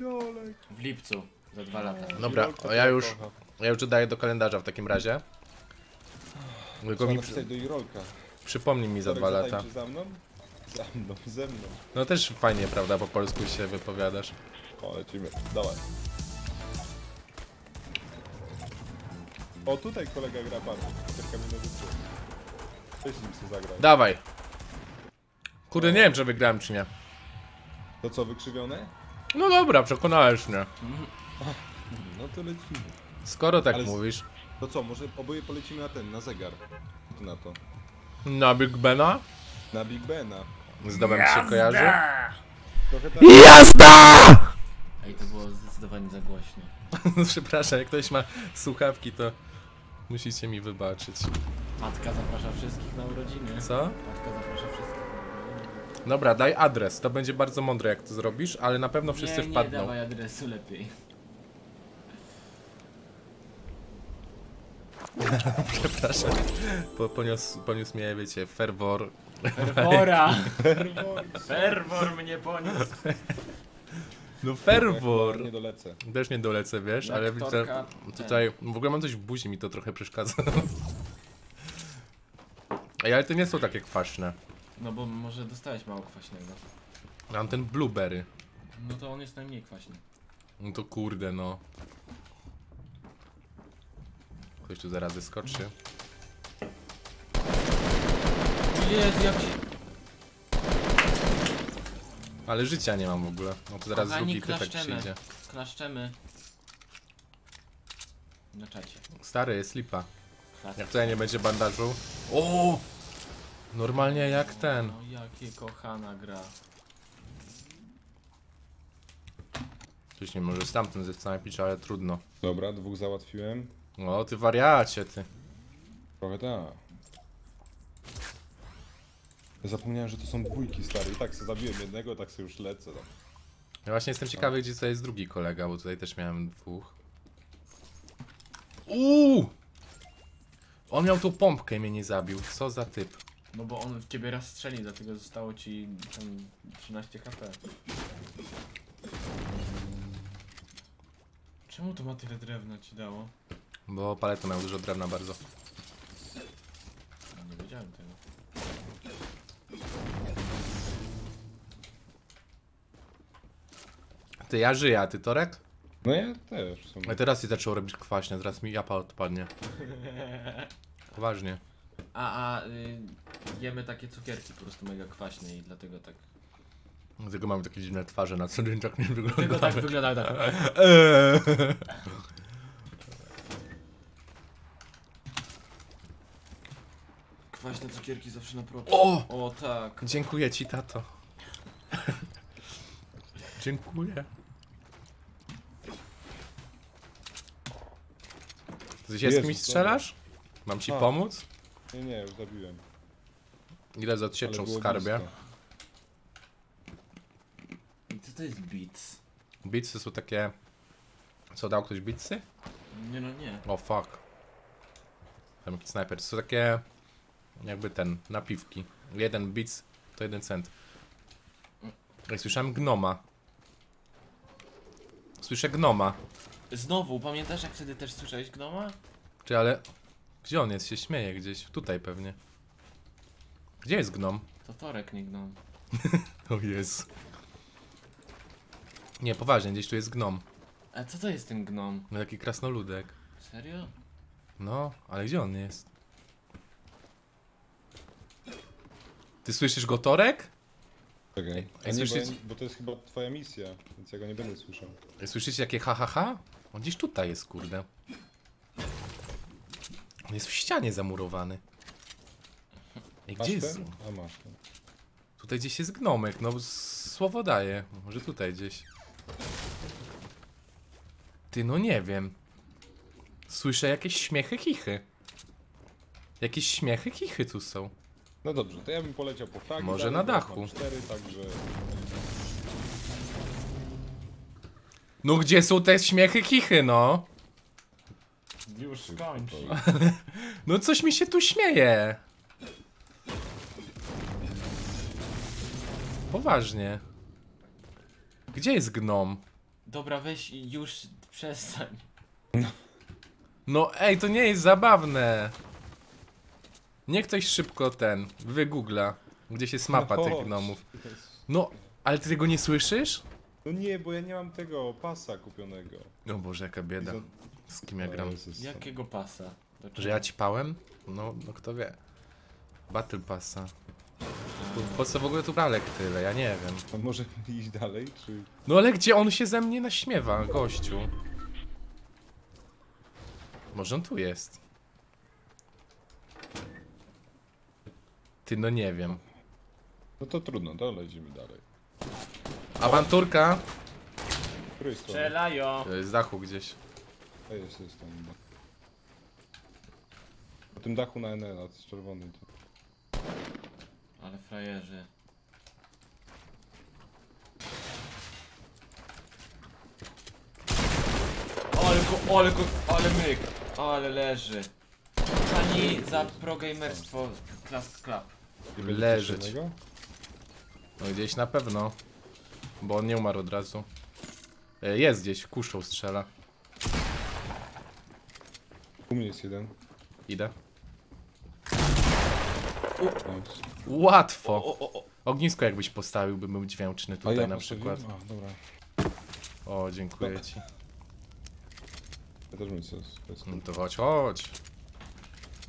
Rolek. W lipcu, za dwa lata. Dobra, ja już, ja już dodaję do kalendarza w takim razie. Tylko mi napisać do Irolka. przypomnij mi za dwa lata. za mną? Za mną, ze mną. No też fajnie, prawda, po polsku się wypowiadasz. O, lecimy. Dawaj. O, tutaj kolega gra na życie. Weź nim sobie zagrać. Dawaj. Kurde, nie wiem, czy wygrałem, czy nie. To co, wykrzywione? No dobra, przekonałeś mnie. No to lecimy. Skoro tak Ale mówisz. To co, może oboje polecimy na ten, na zegar. Na to. Na Big Bena? Na Big Bena. Z domem ci się kojarzy? Trochę tak. Jazda! Ej, to było zdecydowanie za głośno. Przepraszam, jak ktoś ma słuchawki, to musicie mi wybaczyć. Matka zaprasza wszystkich na urodziny. Co? Matka zaprasza wszystkich. Dobra, daj adres. To będzie bardzo mądre, jak to zrobisz, ale na pewno wszyscy nie, nie wpadną. dawaj adresu lepiej. Przepraszam. Po, poniósł, poniósł mnie, wiecie, fervor. Fervora! Fervor mnie poniósł. No fervor! Nie dolecę. Też nie dolecę, wiesz, ale widzę. Tutaj w ogóle mam coś w buzi, mi to trochę przeszkadza. Ej, ale to nie są takie kwaśne. No bo może dostałeś mało kwaśnego. Mam ten blueberry. No to on jest najmniej kwaśny. No to kurde, no. Ktoś tu zaraz zeskoczy. Jest, jak ci... Ale życia nie mam w ogóle. No to zaraz Kochani, drugi typek przyjdzie. Klaszczemy. Na czacie. Stary, jest lipa. Jak tutaj nie będzie bandażu. O! Normalnie jak ten. No jakie kochana gra. Ktoś nie może stamtąd zesnajpić, ale trudno. Dobra, dwóch załatwiłem. O, ty wariacie, ty. Trochę tak. Ja zapomniałem, że to są dwójki stary. I tak sobie zabiłem jednego, tak sobie już lecę. No. Ja właśnie jestem ciekawy, gdzie tutaj jest drugi kolega, bo tutaj też miałem dwóch. Uuu! On miał tą pompkę i mnie nie zabił. Co za typ. No bo on w ciebie raz strzelił, dlatego zostało ci tam 13 HP. Czemu to ma tyle drewna ci dało? Bo paleto miał dużo drewna bardzo. No, nie wiedziałem tego. Ty, ja żyję, a ty Torek? No ja też w sumie. A teraz się zaczął robić kwaśnie, zaraz mi japa odpadnie. Poważnie. A, a y, jemy takie cukierki po prostu mega kwaśne i dlatego tak. Dlatego mamy takie dziwne twarze na co dzień, tak nie Dlatego wygląda. tak wygląda tak. Kwaśne cukierki zawsze na propos. O! O tak. Dziękuję ci, tato. Dziękuję. Ty się z Jezus, kimś strzelasz? Mam ci A. pomóc? Nie, nie, już zabiłem. Ile z Ale odsieczą w skarbie? I co to jest beats? Bitsy są takie... Co, dał ktoś bitsy? Nie no nie. O, fuck. Tam jakiś snajper. To są takie... Jakby ten, napiwki. Jeden bits to jeden cent. Jak słyszałem gnoma. Słyszę gnoma. Znowu, pamiętasz jak wtedy też słyszałeś gnoma? Czy ale... Gdzie on jest? Się śmieje gdzieś. Tutaj pewnie. Gdzie jest gnom? To Torek, nie gnom. O jest. Nie, poważnie, gdzieś tu jest gnom. A co to jest ten gnom? No taki krasnoludek. Serio? No, ale gdzie on jest? Ty słyszysz go, Torek? Czekaj. Ej, nie, słyszycie- ja, bo to jest chyba twoja misja, więc ja go nie będę słyszał. Słyszycie jakie ha ha ha? On gdzieś tutaj jest, kurde. On jest w ścianie zamurowany. Ej, Masz gdzie jest? ten? A masz. Tutaj gdzieś jest gnomek, no słowo daje. Może tutaj gdzieś. Ty, no nie wiem. Słyszę jakieś śmiechy, chichy. Jakieś śmiechy, chichy tu są. No dobrze, to ja bym poleciał po fragi. Może na dachu. Mam cztery, także... No gdzie są te śmiechy, chichy, no? Już skończ. No coś mi się tu śmieje. Poważnie. Gdzie jest gnom? Dobra, weź i już przestań. No ej, to nie jest zabawne. Nie ktoś szybko ten, wygoogla, gdzieś jest mapa No tych gnomów. No, ale ty tego nie słyszysz? No nie, bo ja nie mam tego pasa kupionego. No Boże, jaka bieda. Z kim ja gram? Jezus. Jakiego pasa? Do czego? Że ja ci pałem? No, no kto wie. Battle Passa. Po, po co w ogóle tu pralek tyle? Ja nie wiem. A może iść dalej, czy... No ale gdzie on się ze mnie naśmiewa, gościu? Może on tu jest? Ty, no nie wiem. No to trudno, dalej idziemy dalej. Awanturka! Strzelają! Z dachu gdzieś. A jest, jest tam. Na tym dachu na NL, nad czerwonym. To... Ale frajerzy. Ale go, ale go, ale myk, ale leży. Pani za progamerstwo. I będzie Leżeć. coś innego? No gdzieś na pewno. Bo on nie umarł od razu. E, Jest gdzieś, kuszą strzela. U mnie jest jeden. Idę. Nice. Łatwo! O, o, o. Ognisko jakbyś postawił, by był dźwięczny tutaj ja na przykład. A, dobra. O, dziękuję ci. Ja też bym coś. coś- No to chodź, chodź.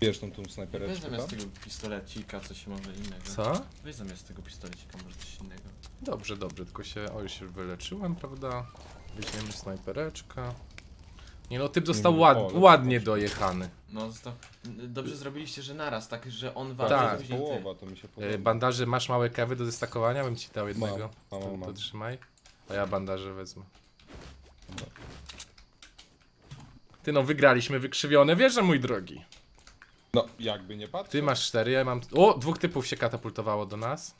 Bierz tą tą Weź snajpereczkę zamiast tam? tego pistolecika coś może innego. Co? Weź zamiast tego pistolecika może coś innego. Dobrze, dobrze, tylko się, o już się wyleczyłem, prawda? Weźmiemy snajpereczka. Nie no, typ został ład, o, ale ładnie to- dojechany. No został... Dobrze zrobiliście, że naraz, tak, że on walczy, Tak. ty. Połowa, to mi się podoba. E, Bandaży, masz małe kewy do zestakowania? Bym ci dał jednego. Mam, mam, To, mam, to mam. trzymaj. A ja bandaże wezmę. Ty no, wygraliśmy wykrzywione, wierzę mój drogi. No, jakby nie patrz. Ty masz cztery, ja mam... O, dwóch typów się katapultowało do nas.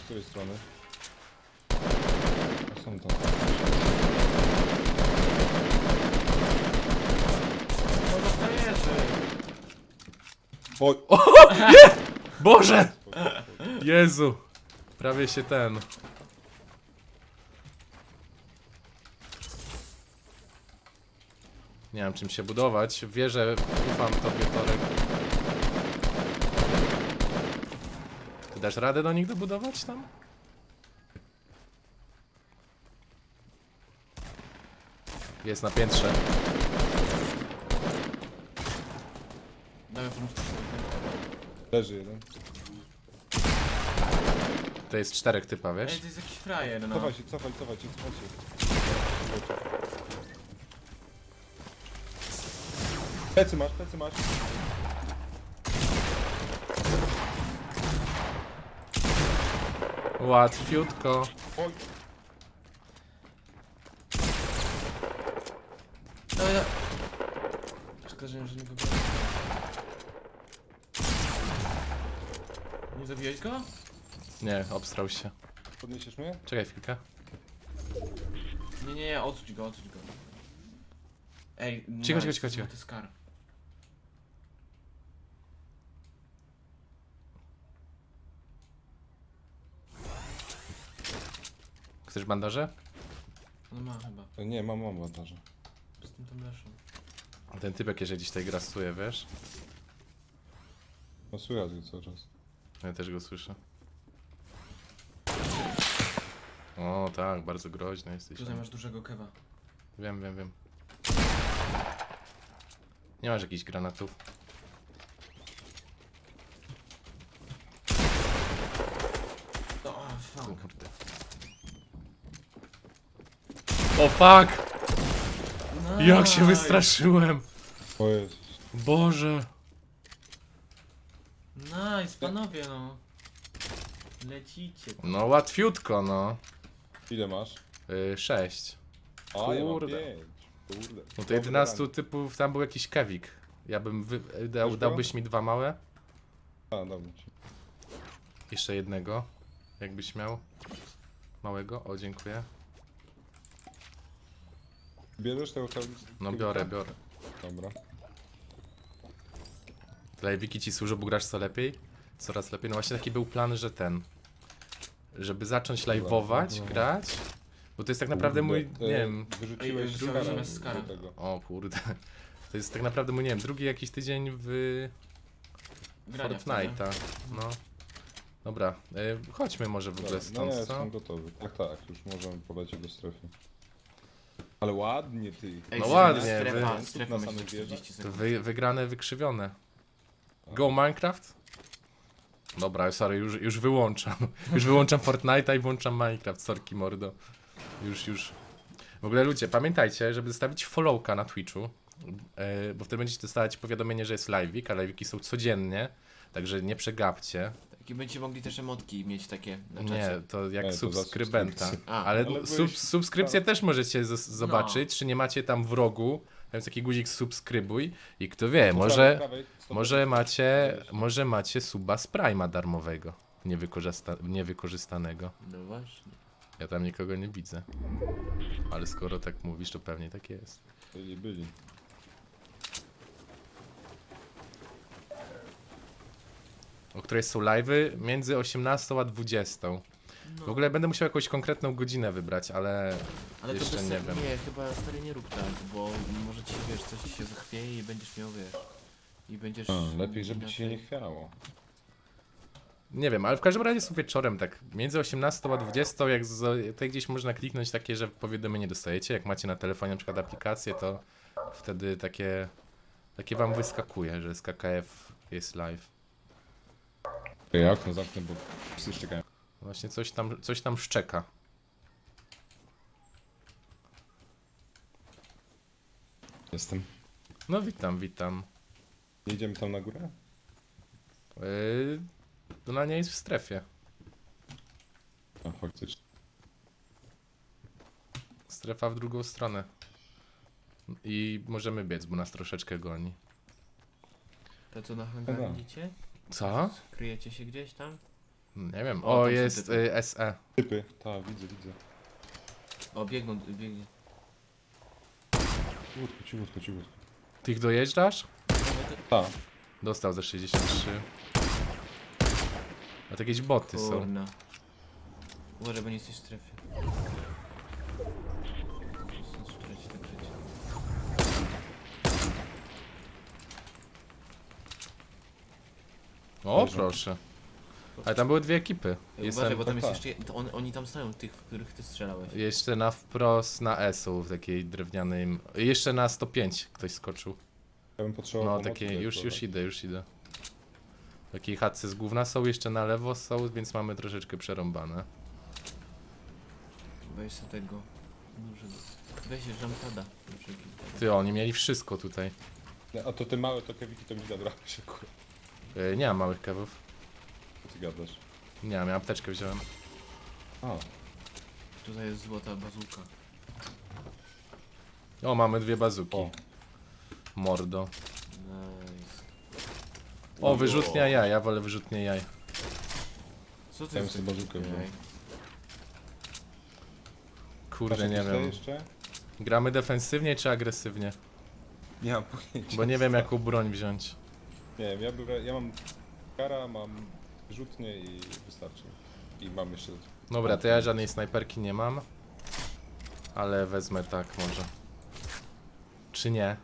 Z której strony? A Są tam. No to frajerzy. Oj! Boże! Jezu! Prawie się ten... Nie mam czym się budować. Wierzę, ufam tobie, Torek. Ty dasz radę do nich dobudować tam? Jest na piętrze. Leży jeden. To jest czterech typa, Ej, wiesz? to jest jakiś frajer, no. Cofaj się, cofaj, cofaj się, cofaj się. Plecy masz, plecy masz. Łatwiutko. Oj! Dawaj, dawaj. Szkoda, że nie wybrałem. Nie zabiłeś go? Nie, obstrał się. Podniesiesz mnie? Czekaj chwilkę. Nie, nie, nie, odsuć go, odsuć go. Ej, Cicho, cicho, cicho, cicho. To jest kar. Chcesz bandaże? No ma chyba. E, Nie, mam, mam bandaże. Z tym tam leszą. Ten typek, jeżeli gdzieś tutaj grasuje, wiesz? No słychać go cały czas. Ja też go słyszę. O tak, bardzo groźny jesteś. Tutaj masz dużego kewa. Wiem, wiem, wiem. Nie masz jakichś granatów? O, oh, fuck. Kurde. O fuck! Jak się wystraszyłem! O Jezus. Boże! Nice, panowie no. Lecicie. No łatwiutko, no. Ile masz? Yy, sześć. A, ja mam Kurde. pięć. Kurde. No to 11 typów, tam był jakiś kewik. Ja bym wy... dał, Weź go? dałbyś mi dwa małe? A, dobra. Jeszcze jednego, jakbyś miał. Małego? O, dziękuję. Bierzesz tego całego? No biorę, biorę. Dobra. Dla Wiki ci służy, bo grasz co lepiej? Coraz lepiej. No właśnie taki był plan, że ten. żeby zacząć live'ować, grać. Bo to jest tak naprawdę mój, nie wiem, Wyrzuciłeś Ej, Skara zamiast Skara. o kurde. To jest tak naprawdę mój, nie wiem, drugi jakiś tydzień w Grania? Fortnite'a. No. Dobra, e, chodźmy może w ogóle Dobra, no stąd, ja co? jestem gotowy. Tak, tak, już możemy polecieć do strefy. Ale ładnie ty. Ej, No ładnie, Strefa, wy- strefa na samych 40 sekund. Wy, wygrane, wykrzywione. Go Minecraft? Dobra, sorry, już, już wyłączam. Już wyłączam Fortnite'a i włączam Minecraft, sorki mordo. Już, już. W ogóle ludzie, pamiętajcie, żeby zostawić followka na Twitchu, e, bo wtedy będziecie dostawać powiadomienie, że jest live'ik, a live'iki są codziennie, także nie przegapcie. I będziecie mogli też emotki mieć takie na czacie. Nie, to jak Nie, to subskrybenta. subskrypcję. A, ale ale subskrypcję też możecie zobaczyć, czy nie macie tam w rogu, tam jest taki guzik subskrybuj i kto wie, może... prawej. Może macie, może macie suba z Prima darmowego, niewykorzysta niewykorzystanego. No właśnie. Ja tam nikogo nie widzę. Ale skoro tak mówisz, to pewnie tak jest. Byli, byli. O której są live'y? Między 18 a 20. No. W ogóle będę musiał jakąś konkretną godzinę wybrać, ale Ale jeszcze to nie wiem. Nie, chyba stary nie rób tak, bo może ci się wiesz, coś ci się zachwieje i będziesz miał wiesz. I będziesz. A, lepiej, żeby ci się nie chwiało. nie wiem, ale w każdym razie są wieczorem tak między 18 a 20, jak z, tutaj gdzieś można kliknąć takie, że powiadomienie dostajecie, jak macie na telefonie na przykład aplikację, to wtedy takie, takie wam wyskakuje, że z KKF jest live. Ja okno zamknę, bo psy szczekają. Właśnie coś tam, coś tam szczeka. Jestem. No witam, witam. Nie idziemy tam na górę? Yy, ona nie jest w strefie. A, faktycznie. Strefa w drugą stronę. I możemy biec, bo nas troszeczkę goni. To co na hangar Dobra. idziecie? Co? Kryjecie się gdzieś tam? Nie wiem. O, O, tam są jest typy. y, SE. Typy. Tak, widzę, widzę. O, biegną, biegnie. Cichutko, cichutko, cichutko. Ty ich dojeżdżasz? Tak. Dostał za 63. A to jakieś boty są. Kurna. Uważaj, bo nie jesteś w strefie. Straci tak życie. O, proszę. Ale tam były dwie ekipy. Ej, Uważaj, Jestem bo tam jest tak. jeszcze. To on, oni tam stoją, tych, w których ty strzelałeś. jeszcze na wprost na ESU w takiej drewnianej. Jeszcze na 105 ktoś skoczył. Ja bym potrzebował No takie, już, już spróbować. idę, już idę. Takiej chatce z gówna są, jeszcze na lewo są, więc mamy troszeczkę przerąbane. Weź sobie tego. Weź żampada. Ty, oni mieli wszystko tutaj. A to te małe to kewiki to mi zabrały się, kurwa. Yy, nie mam małych kewów. Gadasz? Nie mam, ja apteczkę wziąłem. A, Tutaj jest złota bazuka. O, mamy dwie bazuki. o. Nice. Mordo. No O, wyrzutnia jaj, ja wolę wyrzutnie jaj. Co ty Ja bym jest sobie bazukę wziął. Ej, Kurde, Patrz, nie wiem. jeszcze? Gramy defensywnie czy agresywnie? Nie mam pojęcia. Bo nie wiem jaką broń wziąć. Nie wiem, ja, ja mam kara, mam wyrzutnie i wystarczy. I mam jeszcze... Dobra, to ja żadnej snajperki nie mam. Ale wezmę tak może. Czy nie?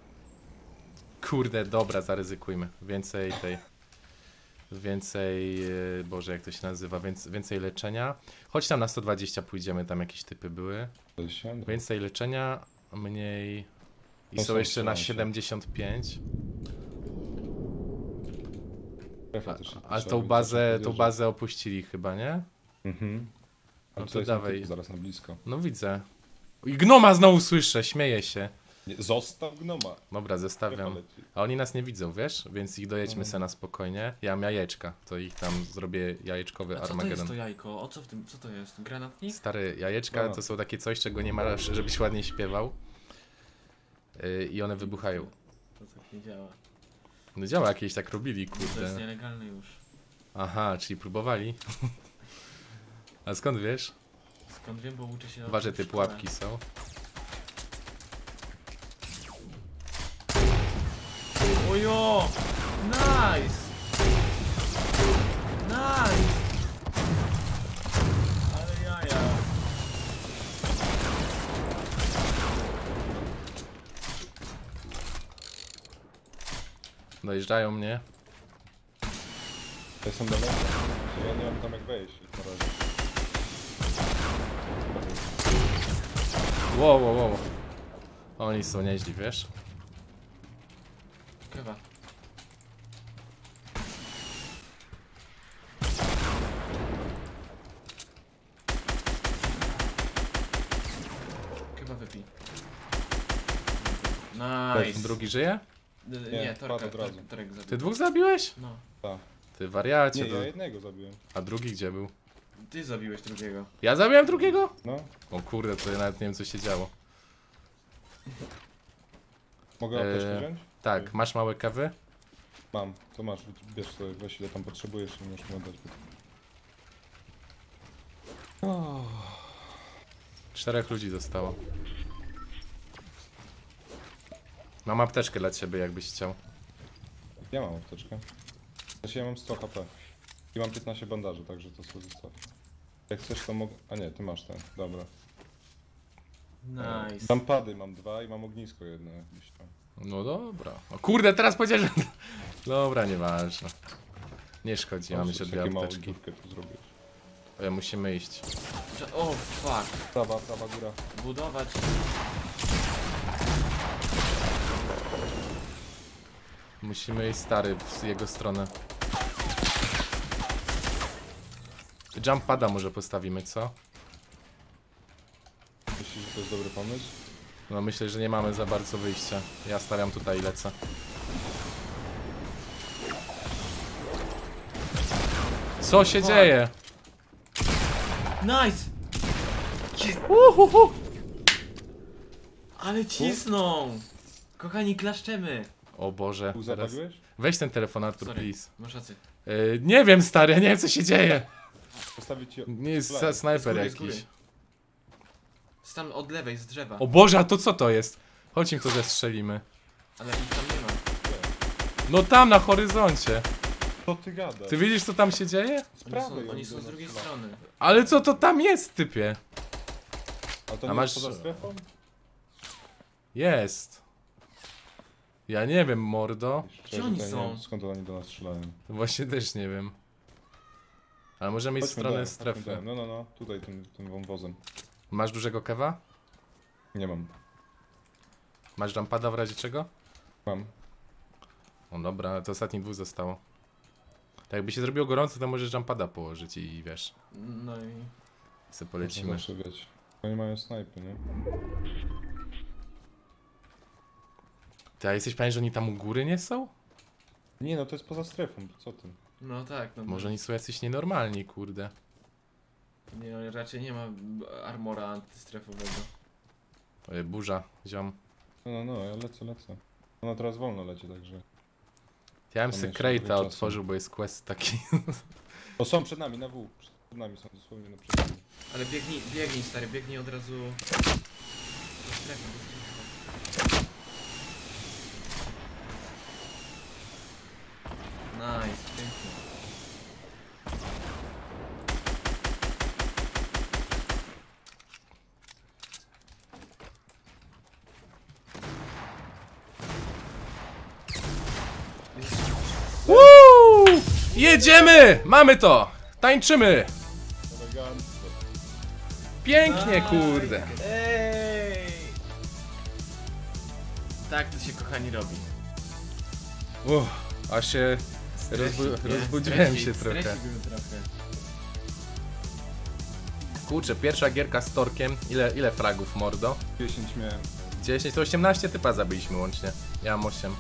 Kurde, dobra, zaryzykujmy. Więcej tej. Więcej. e, Boże, jak to się nazywa? Więcej, więcej leczenia. Chodź tam na 120 pójdziemy, tam jakieś typy były. Więcej leczenia, mniej. I To są jeszcze na strzelane się. 75. Strefa A, tą bazę, tą bazę opuścili chyba, nie? Mhm. A No to dawaj. zaraz na blisko. No widzę. I gnoma znowu słyszę, śmieję się. Nie, zostaw gnoma. Dobra, leci. A oni nas nie widzą, wiesz? Więc ich dojedźmy Mhm. se na spokojnie. Ja mam jajeczka, to ich tam zrobię jajeczkowy A co to jest Armagedon. to jajko? O co w tym? Co to jest? Granatnik? Stare jajeczka No. to są takie coś, czego nie masz, żebyś ładnie śpiewał. Yy, I one wybuchają. To tak nie działa. No działa, jakieś tak robili, To jest kurde. nielegalne już. Aha, czyli próbowali. A skąd wiesz? Skąd wiem, bo uczę się tym te pułapki są. Ojo! Nice! Nice! Dojeżdżają mnie. Ja jestem daleko. Ja nie mam tam jak wejść na razie. Wow, wow, wow. Oni są nieźli, wiesz? Chyba. Chyba wypij. Nice. Drugi żyje? Nie, Nie, Torek, od razu. Torek, Torek zabił. Ty dwóch zabiłeś? No. Tak. Ty wariacie. Nie, to... ja jednego zabiłem. A drugi gdzie był? Ty zabiłeś drugiego. Ja zabiłem drugiego? No. O kurde, to ja nawet nie wiem co się działo. Mogę Eee, apteczkę wziąć? Tak, masz małe kawy? Mam. To masz. Bierz sobie, weź ile tam potrzebujesz i możesz oddać. Czterech ludzi zostało. Mam apteczkę dla ciebie, jakbyś chciał. Ja mam apteczkę. Znaczy ja mam 100 HP. I mam 15 bandaży, także to sobie zostaw. Jak chcesz to mogę... A nie, ty masz ten. Dobra. Nice. Tam pady mam dwa i mam ognisko jedno jakbyś tam. No dobra. O kurde, teraz powiedziałeś, że... Dobra, nieważne. Nie szkodzi, mam jeszcze dwie apteczki. tu zrobisz. E, Musimy iść. O, fuck. Prawa, prawa góra. Budować. Musimy iść stary w jego stronę. Jump pada może postawimy, co? Myślisz, że to jest dobry pomysł? No myślę, że nie mamy za bardzo wyjścia. Ja stawiam tutaj i lecę. Co się Fuck. dzieje? Nice! Jest. Ale cisną! Kochani, klaszczemy! O Boże, teraz... Weź ten telefon, Artur, Sorry, please. masz rację. Yy, nie wiem, stary, ja nie wiem co się dzieje. Postawić ci... Nie jest sa- snajper jakiś. Stan od lewej, z drzewa. O Boże, a to co to jest? Chodź im to zestrzelimy. Ale ich tam nie ma. No tam na horyzoncie. Co ty gadasz? Ty widzisz co tam się dzieje? Oni są, oni są z drugiej strony. Ale co to tam jest, typie? A to A nie masz- jest poza strefą? Jest. Ja nie wiem, mordo. Gdzie oni są? Nie wiem, skąd oni do nas strzelają. Właśnie też nie wiem. Ale możemy iść w stronę dalej, strefy. No, no, no. Tutaj tym, tym wąwozem. Masz dużego kewa? Nie mam. Masz jumpada w razie czego? Mam. O dobra, to ostatnich dwóch zostało. Tak jakby się zrobiło gorąco, to możesz jumpada położyć i wiesz, No i... sobie polecimy. Zawsze wieć. Oni mają snajpy, nie? Ty, a jesteś pewien, że oni tam u góry nie są? Nie no, to jest poza strefą. Co ty? No tak, no. Może oni są jacyś nienormalni, kurde. Nie, no, raczej nie ma armora antystrefowego. Burza, ziom. No, no, no, ja lecę, lecę. Ona teraz wolno leci, także... Ja bym sobie crate'a otworzył, bo jest quest taki. O, są przed nami, na W. Przed nami są dosłownie na przed nami. Ale biegnij, biegnij stary, biegnij od razu... do strefy, do strefy. Nice, pięknie. Woo! Jedziemy! Mamy to! Tańczymy! Pięknie, kurde. Ej! Tak to się kochani robi. Uff, a się rozbu- rozbudziłem się trochę. Kurczę, pierwsza gierka z Torkiem. Ile, ile fragów, mordo? 10 miałem. 10 to 18 typa zabiliśmy łącznie. Ja mam 8.